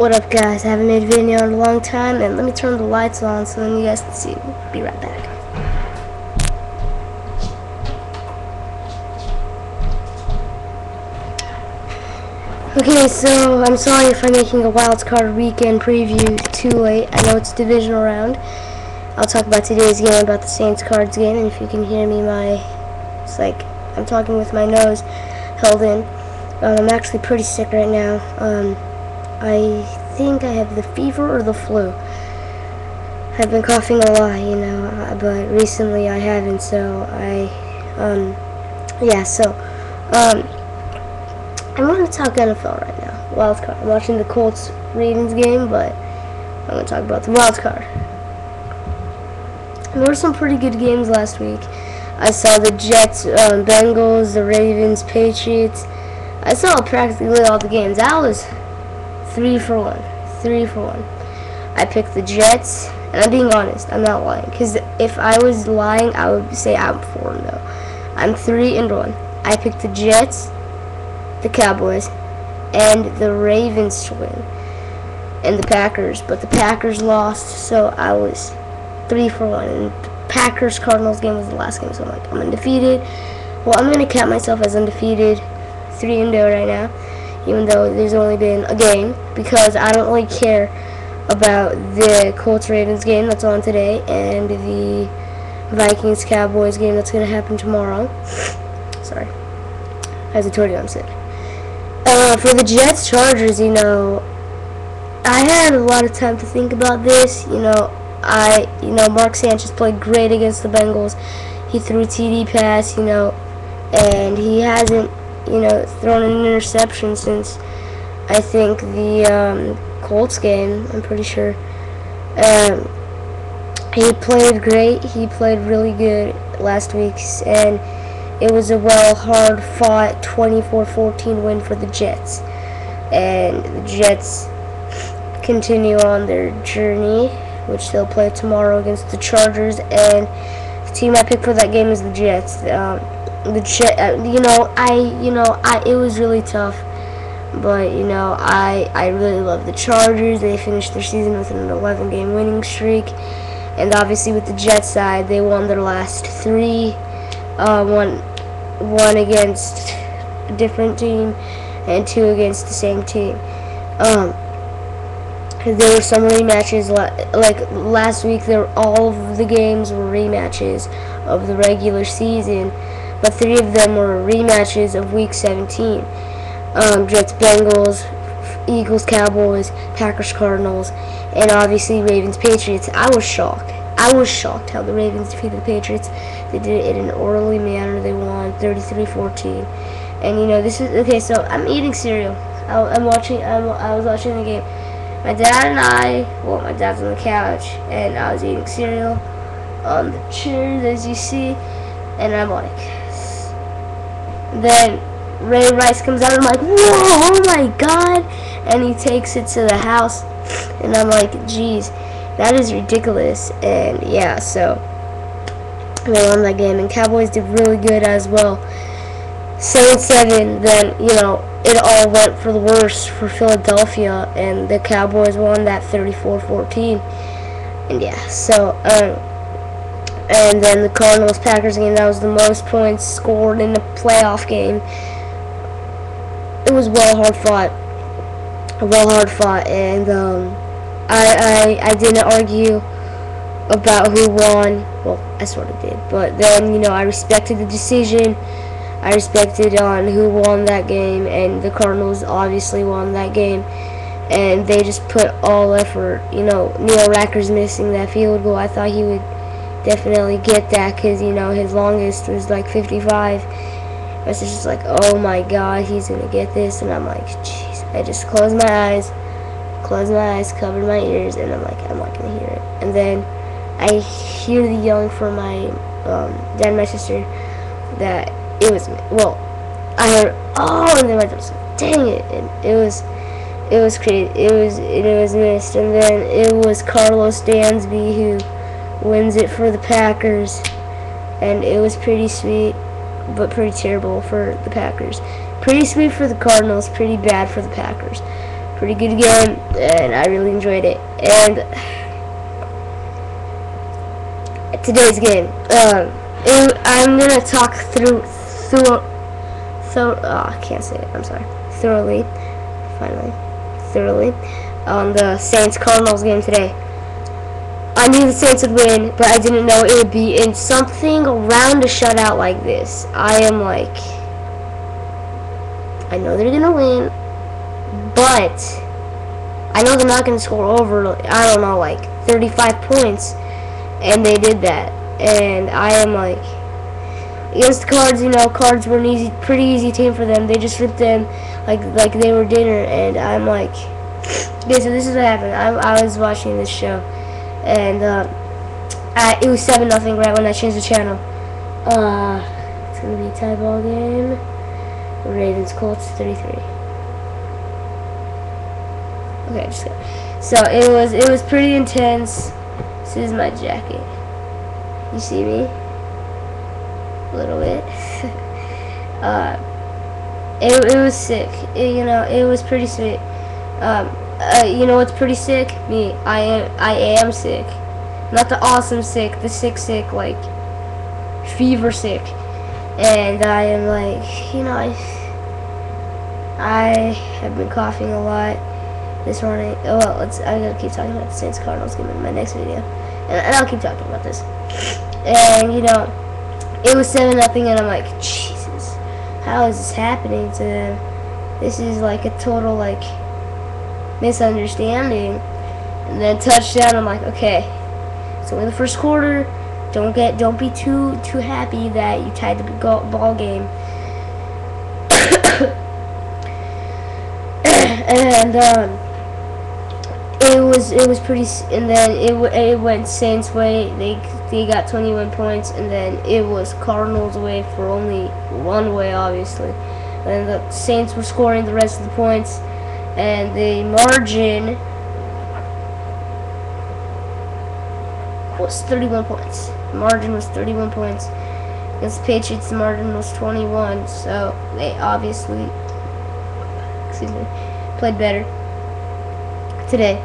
What up guys, I haven't made a video in a long time and let me turn the lights on so then you guys can see. Be right back. Okay, so I'm sorry if I'm making a wild card weekend preview too late. I know it's divisional round. I'll talk about today's game about the Saints cards game and if you can hear me my it's like I'm talking with my nose held in. Um, I'm actually pretty sick right now. Um, I think I have the fever or the flu. I've been coughing a lot, you know, uh, but recently I haven't, so I, um, yeah, so, um, I want to talk NFL right now. Wild card. I'm watching the Colts Ravens game, but I'm going to talk about the wild card. There were some pretty good games last week. I saw the Jets, um, Bengals, the Ravens, Patriots. I saw practically all the games. I was Three for one. Three for one. I picked the Jets, and I'm being honest. I'm not lying. Because if I was lying, I would say I'm four and no. I'm three and one. I picked the Jets, the Cowboys, and the Ravens to win, and the Packers. But the Packers lost, so I was three for one. And Packers Cardinals game was the last game, so I'm like I'm undefeated. Well, I'm gonna count myself as undefeated, three and zero right now even though there's only been a game, because I don't really care about the Colts-Ravens game that's on today and the Vikings-Cowboys game that's going to happen tomorrow. Sorry. As I told you, I'm sick. Uh, for the Jets-Chargers, you know, I had a lot of time to think about this. You know, I, you know, Mark Sanchez played great against the Bengals. He threw TD pass, you know, and he hasn't you know, thrown an interception since I think the um, Colts game. I'm pretty sure. Um, he played great. He played really good last week, and it was a well, hard-fought 24-14 win for the Jets. And the Jets continue on their journey, which they'll play tomorrow against the Chargers. And the team I picked for that game is the Jets. Um, jet, uh, you know, I, you know, I, it was really tough, but you know, I, I really love the Chargers. They finished their season with an 11 game winning streak, and obviously with the Jets side, they won their last three, uh, one, one against a different team, and two against the same team. Um, there were some rematches like last week there all of the games were rematches of the regular season but three of them were rematches of Week 17. Um, Jets, Bengals, Eagles, Cowboys, Packers, Cardinals, and obviously Ravens, Patriots. I was shocked. I was shocked how the Ravens defeated the Patriots. They did it in an orderly manner. They won 33-14. And you know this is okay. So I'm eating cereal. I, am watching. I'm, I was watching the game. My dad and I. Well, my dad's on the couch, and I was eating cereal on the chairs, as you see. And I'm like, then Ray Rice comes out. And I'm like, whoa, oh my god! And he takes it to the house, and I'm like, geez, that is ridiculous. And yeah, so they won that game, and Cowboys did really good as well. Seven seven. Then you know it all went for the worse for Philadelphia, and the Cowboys won that 34-14. And yeah, so um, and then the Cardinals Packers game that was the most points scored in a playoff game. It was well hard fought, well hard fought, and um, I, I I didn't argue about who won. Well, I sort of did, but then you know I respected the decision. I respected on who won that game, and the Cardinals obviously won that game. And they just put all effort. You know, Neil Rackers missing that field goal. I thought he would definitely get that because, you know, his longest was like 55. I was just like, oh my god, he's going to get this. And I'm like, jeez. I just closed my eyes, closed my eyes, covered my ears, and I'm like, I'm not going to hear it. And then I hear the yelling from my um, dad and my sister that it was, well, I heard, oh, and then my dad was like, dang it. And it was, it was crazy. It was, it was missed. And then it was Karlos Dansby who wins it for the Packers. And it was pretty sweet, but pretty terrible for the Packers. Pretty sweet for the Cardinals, pretty bad for the Packers. Pretty good game, and I really enjoyed it. And today's game, um, it, I'm gonna talk through through through. Oh, I can't say it. I'm sorry. Thoroughly, finally, thoroughly on the Saints Cardinals game today. I knew the Saints would win, but I didn't know it would be in something around a shutout like this. I am like, I know they're gonna win, but I know they're not gonna score over. I don't know, like 35 points, and they did that, and I am like, against the Cards, you know, Cards were an easy, pretty easy team for them. They just ripped them like like they were dinner, and I'm like, okay, so this is what happened. I, I was watching this show and uh, I, it was seven nothing right when I changed the channel. Uh, it's gonna be a tie ball game. Ravens Colts 33. Okay, just got, so it was it was pretty intense. This is my jacket. You see me? A little bit. uh, it, it was sick. It, you know, it was pretty sweet. Um, uh, you know what's pretty sick? Me. I am. I am sick. Not the awesome sick. The sick sick like fever sick. And I am like, you know, I, I have been coughing a lot this morning. Oh, well, let's. I'm gonna keep talking about the Saints Cardinals game in my next video, and, and I'll keep talking about this. And you know, it was seven nothing, and I'm like, Jesus, how is this happening to them? This is like a total like misunderstanding. And then touchdown, I'm like, okay. So in the first quarter, don't get, don't be too too happy that you tied the ball game. and um, it was it was pretty, and then it it went Saints way. They they got 21 points, and then it was Cardinals way for only one way, obviously. And the Saints were scoring the rest of the points and the margin was 31 points. The margin was 31 points. Against Patriots, the margin was 21, so they obviously, excuse me, played better today.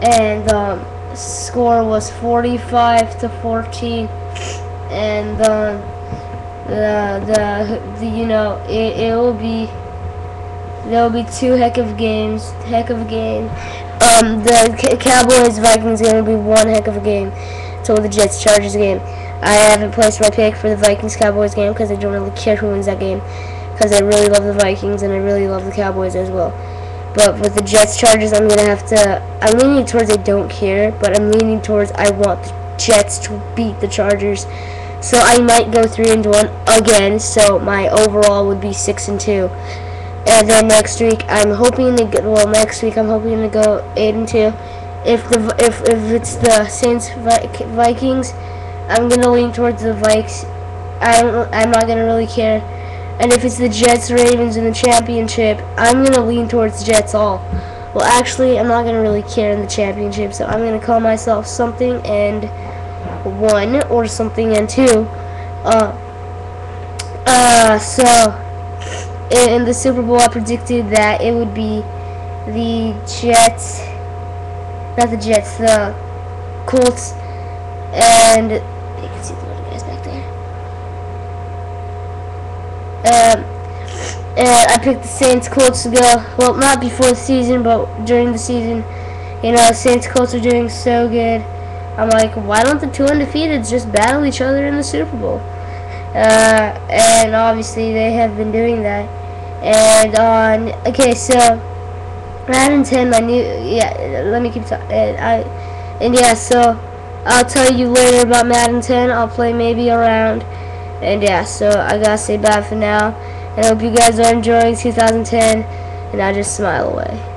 And um, score was 45 to 14, and um, the the the you know it it will be there will be two heck of games. Heck of a game. Um, the Cowboys Vikings game will be one heck of a game. So the Jets Chargers game. I haven't placed my pick for the Vikings Cowboys game because I don't really care who wins that game. Because I really love the Vikings and I really love the Cowboys as well. But with the Jets Chargers, I'm gonna have to. I'm leaning towards I don't care, but I'm leaning towards I want the Jets to beat the Chargers. So I might go three and one again. So my overall would be six and two. And then next week, I'm hoping to get. Well, next week I'm hoping to go eight and two. If the if if it's the Saints Vikings, I'm gonna lean towards the Vikes. I'm I'm not gonna really care. And if it's the Jets Ravens in the championship, I'm gonna lean towards Jets all. Well, actually, I'm not gonna really care in the championship, so I'm gonna call myself something and one or something and two. Uh. Uh. So in the Super Bowl, I predicted that it would be the Jets, not the Jets, the Colts, and you can see the little guys back there. Um, and I picked the Saints Colts to go. Well, not before the season, but during the season. You know, Saints Colts are doing so good. I'm like, why don't the two undefeateds just battle each other in the Super Bowl? Uh, and obviously they have been doing that. And on okay, so Madden 10, my new yeah. Let me keep talking. And I and yeah, so I'll tell you later about Madden 10. I'll play maybe around. And yeah, so I gotta say bye for now. And I hope you guys are enjoying 2010. And I just smile away.